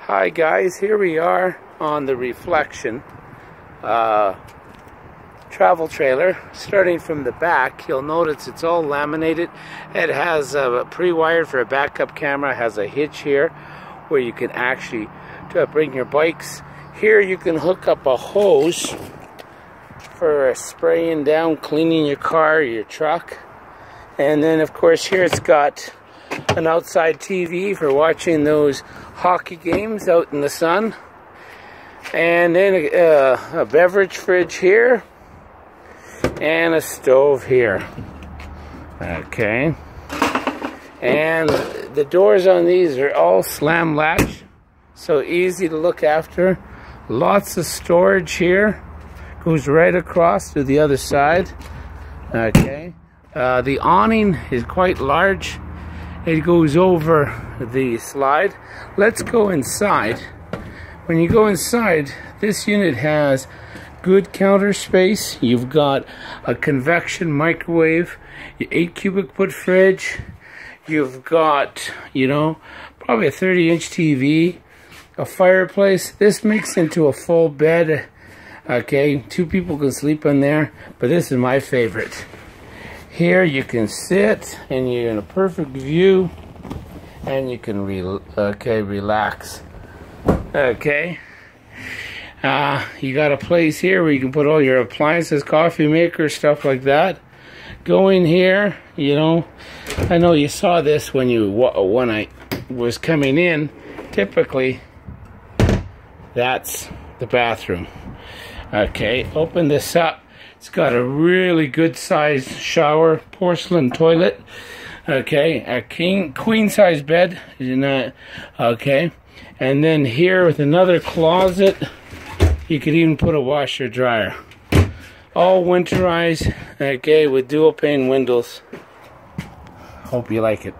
Hi guys, here we are on the Reflection uh, travel trailer. Starting from the back, you'll notice it's all laminated. It has a pre-wired for a backup camera. Has a hitch here where you can actually bring your bikes. Here you can hook up a hose for spraying down, cleaning your car, your truck. And then of course here it's got an outside TV for watching those hockey games out in the sun. And then a, uh, a beverage fridge here. And a stove here. Okay. And the doors on these are all slam latch. So easy to look after. Lots of storage here. Goes right across to the other side. Okay. Uh, the awning is quite large. It goes over the slide. Let's go inside. When you go inside, this unit has good counter space. You've got a convection microwave, your 8 cubic foot fridge. You've got, you know, probably a 30 inch TV, a fireplace. This makes into a full bed. Okay, two people can sleep in there, but this is my favorite. Here you can sit and you're in a perfect view and you can re okay relax. Okay. Uh, you got a place here where you can put all your appliances, coffee maker, stuff like that. Go in here, you know. I know you saw this when you when I was coming in. Typically, that's the bathroom. Okay, open this up it's got a really good sized shower, porcelain toilet. Okay, a king queen size bed. Not, okay, and then here with another closet, you could even put a washer dryer. All winterized. Okay, with dual pane windows. Hope you like it.